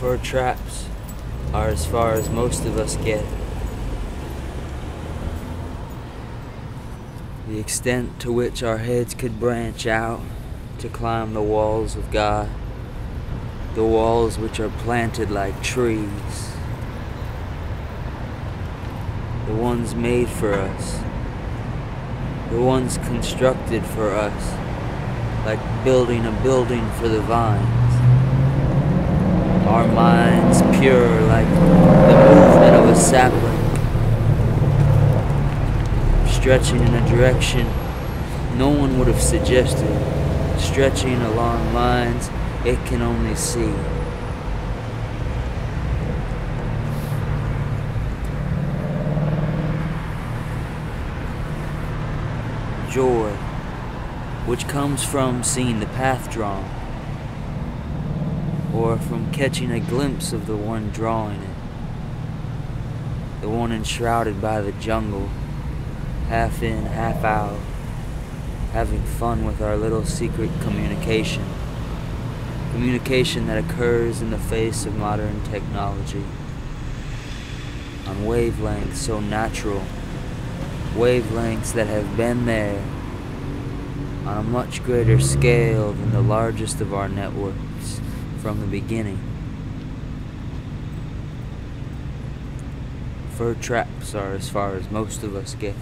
Fur traps are as far as most of us get. The extent to which our heads could branch out to climb the walls of God, the walls which are planted like trees, the ones made for us, the ones constructed for us, like building a building for the vines. Our minds pure like the movement of a sapling, stretching in a direction no one would have suggested, stretching along lines it can only see. Joy, which comes from seeing the path drawn, or from catching a glimpse of the one drawing it, the one enshrouded by the jungle, half in, half out, having fun with our little secret communication. Communication that occurs in the face of modern technology. On wavelengths so natural, wavelengths that have been there on a much greater scale than the largest of our networks from the beginning. Fur traps are as far as most of us get.